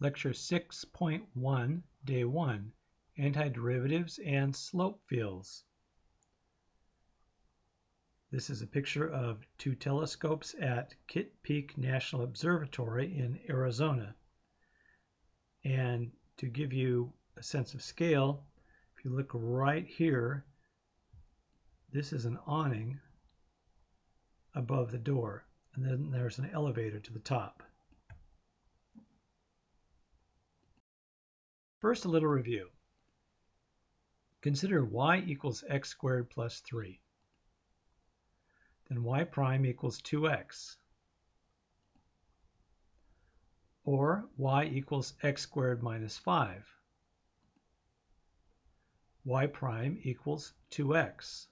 Lecture 6.1, Day 1, Antiderivatives and Slope Fields. This is a picture of two telescopes at Kitt Peak National Observatory in Arizona. And to give you a sense of scale, if you look right here, this is an awning above the door, and then there's an elevator to the top. First, a little review. Consider y equals x squared plus 3. Then y prime equals 2x. Or y equals x squared minus 5. y prime equals 2x.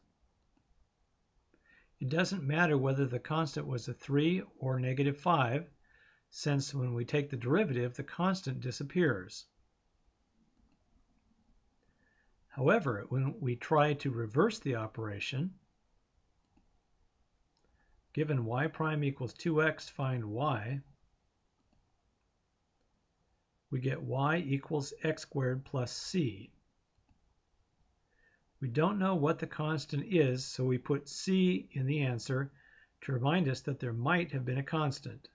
It doesn't matter whether the constant was a 3 or negative 5, since when we take the derivative, the constant disappears. However, when we try to reverse the operation, given y prime equals 2x, find y, we get y equals x squared plus c. We don't know what the constant is, so we put c in the answer to remind us that there might have been a constant.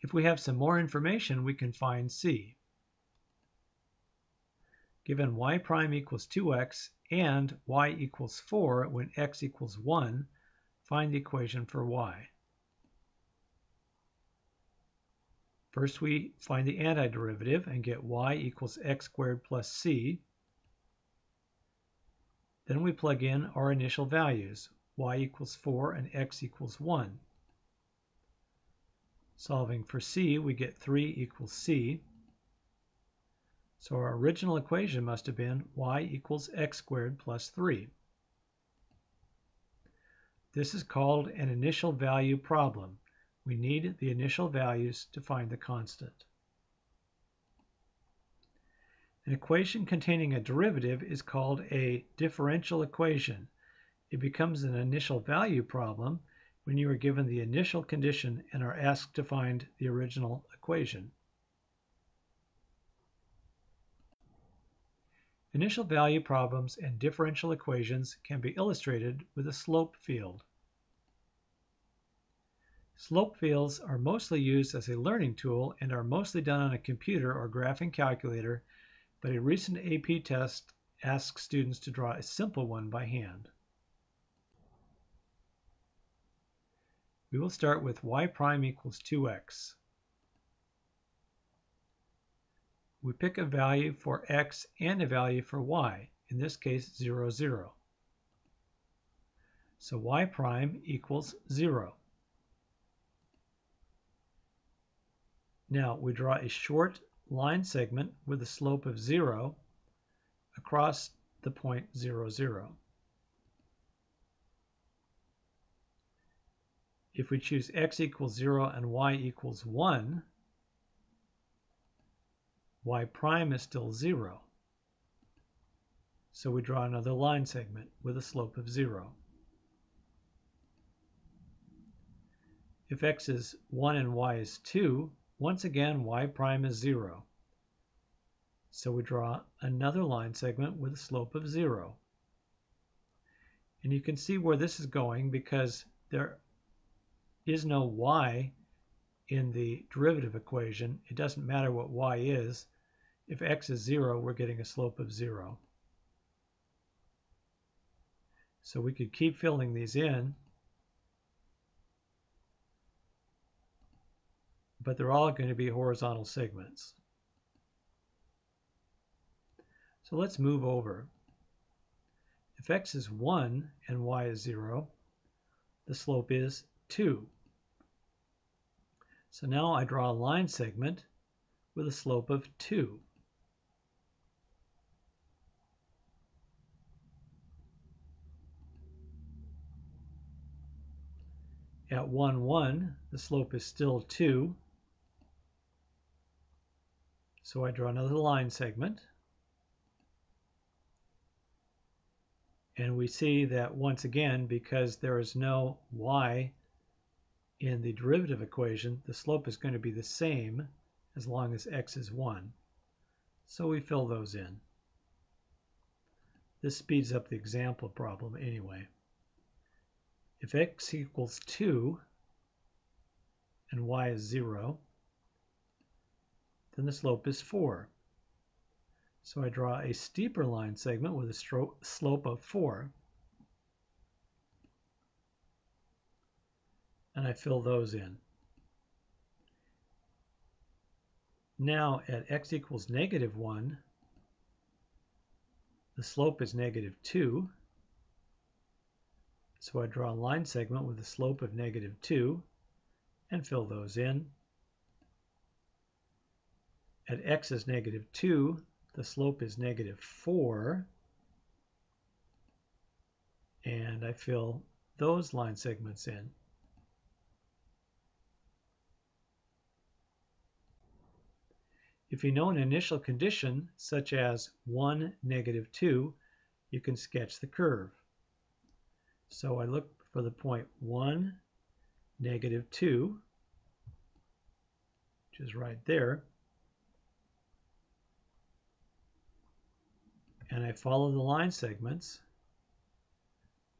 If we have some more information, we can find c given y prime equals 2x and y equals 4 when x equals 1, find the equation for y. First we find the antiderivative and get y equals x squared plus c. Then we plug in our initial values, y equals 4 and x equals 1. Solving for c, we get 3 equals c. So our original equation must have been y equals x squared plus 3. This is called an initial value problem. We need the initial values to find the constant. An equation containing a derivative is called a differential equation. It becomes an initial value problem when you are given the initial condition and are asked to find the original equation. Initial value problems and differential equations can be illustrated with a slope field. Slope fields are mostly used as a learning tool and are mostly done on a computer or graphing calculator, but a recent AP test asks students to draw a simple one by hand. We will start with y prime equals 2x. We pick a value for x and a value for y, in this case 0, 0. So y prime equals 0. Now we draw a short line segment with a slope of 0 across the point 0, 0. If we choose x equals 0 and y equals 1, y prime is still 0. So we draw another line segment with a slope of 0. If x is 1 and y is 2, once again y prime is 0. So we draw another line segment with a slope of 0. And you can see where this is going because there is no y in the derivative equation, it doesn't matter what y is. If x is 0, we're getting a slope of 0. So we could keep filling these in, but they're all going to be horizontal segments. So let's move over. If x is 1 and y is 0, the slope is 2. So now I draw a line segment with a slope of 2. At 1, 1, the slope is still 2. So I draw another line segment. And we see that once again, because there is no y in the derivative equation, the slope is going to be the same as long as x is 1. So we fill those in. This speeds up the example problem anyway. If x equals 2 and y is 0, then the slope is 4. So I draw a steeper line segment with a slope of 4. And I fill those in. Now at x equals negative 1, the slope is negative 2. So I draw a line segment with a slope of negative 2 and fill those in. At x is negative 2, the slope is negative 4. And I fill those line segments in. If you know an initial condition, such as 1, negative 2, you can sketch the curve. So I look for the point 1, negative 2, which is right there. And I follow the line segments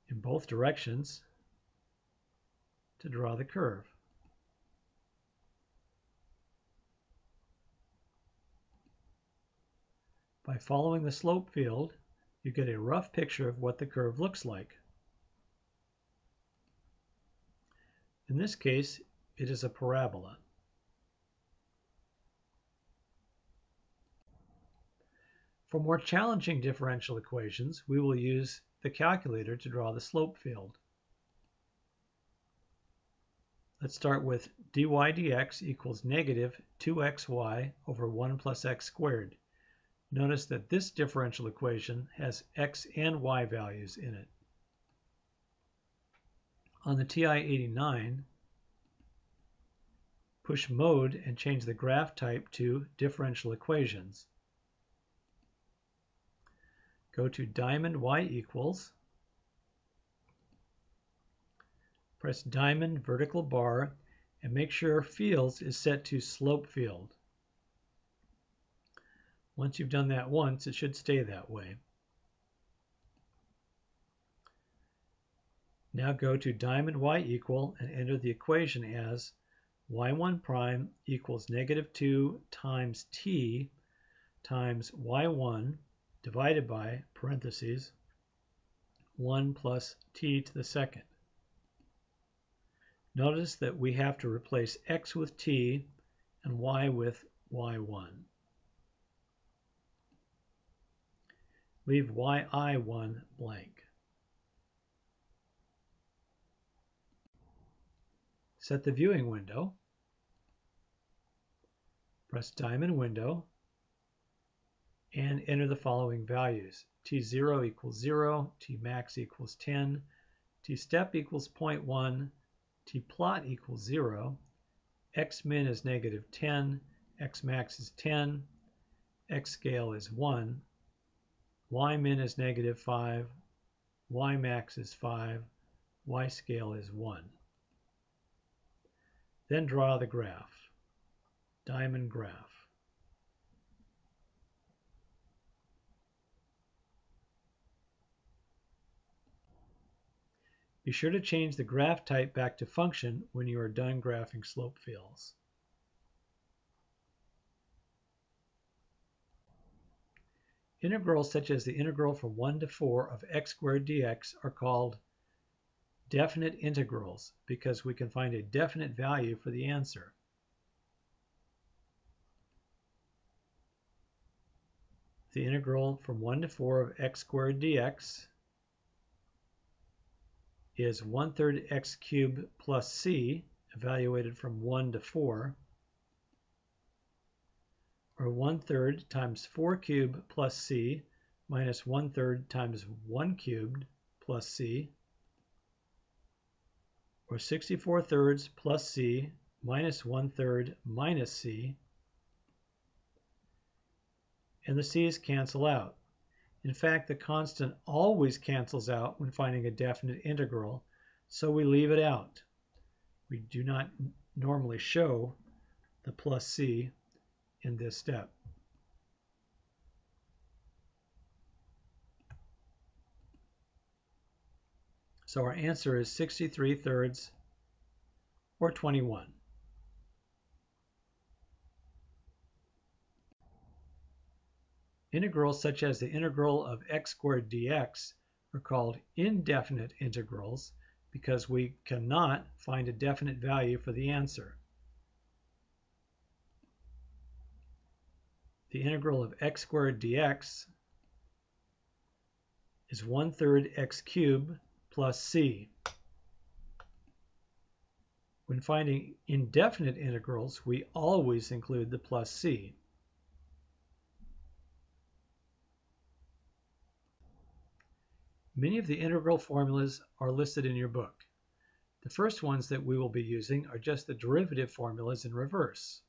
in both directions to draw the curve. By following the slope field, you get a rough picture of what the curve looks like. In this case, it is a parabola. For more challenging differential equations, we will use the calculator to draw the slope field. Let's start with dy dx equals negative 2xy over 1 plus x squared. Notice that this differential equation has x and y values in it. On the TI-89, push mode and change the graph type to differential equations. Go to diamond y equals, press diamond vertical bar, and make sure fields is set to slope field. Once you've done that once, it should stay that way. Now go to diamond y equal and enter the equation as y1 prime equals negative 2 times t times y1 divided by parentheses 1 plus t to the second. Notice that we have to replace x with t and y with y1. Leave yi1 blank. Set the viewing window. Press diamond window and enter the following values. T0 equals 0, T max equals 10, T step equals 0.1, T plot equals 0, X min is negative 10, X max is 10, X scale is 1, y min is negative 5, y max is 5, y scale is 1. Then draw the graph, diamond graph. Be sure to change the graph type back to function when you are done graphing slope fields. Integrals such as the integral from 1 to 4 of x squared dx are called definite integrals because we can find a definite value for the answer. The integral from 1 to 4 of x squared dx is 1 third x cubed plus c, evaluated from 1 to 4, or 1 third times 4 cubed plus c minus 1 third times 1 cubed plus c, or 64 thirds plus c minus 1 third minus c, and the c's cancel out. In fact, the constant always cancels out when finding a definite integral, so we leave it out. We do not normally show the plus c in this step. So our answer is 63 thirds or 21. Integrals such as the integral of x squared dx are called indefinite integrals because we cannot find a definite value for the answer. The integral of x squared dx is 1 third x cubed plus c. When finding indefinite integrals, we always include the plus c. Many of the integral formulas are listed in your book. The first ones that we will be using are just the derivative formulas in reverse.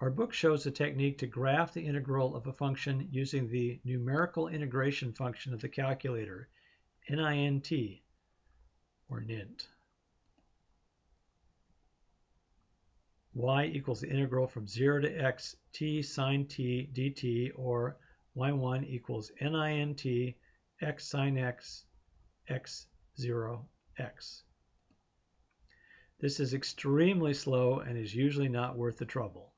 Our book shows a technique to graph the integral of a function using the numerical integration function of the calculator, NINT, or NINT. y equals the integral from 0 to x t sine t dt, or y1 equals nint x sine x x0 x. This is extremely slow and is usually not worth the trouble.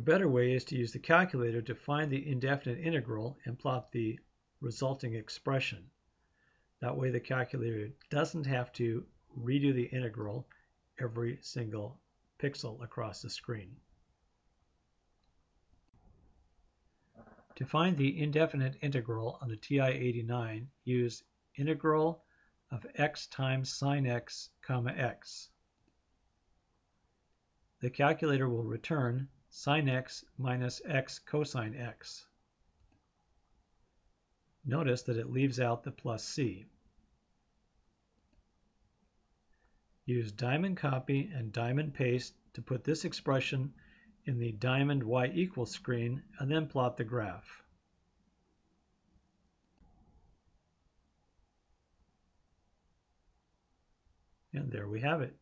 A better way is to use the calculator to find the indefinite integral and plot the resulting expression. That way the calculator doesn't have to redo the integral every single pixel across the screen. To find the indefinite integral on the TI-89, use integral of x times sine x, comma x. The calculator will return sine x minus x cosine x. Notice that it leaves out the plus c. Use diamond copy and diamond paste to put this expression in the diamond y equals screen and then plot the graph. And there we have it.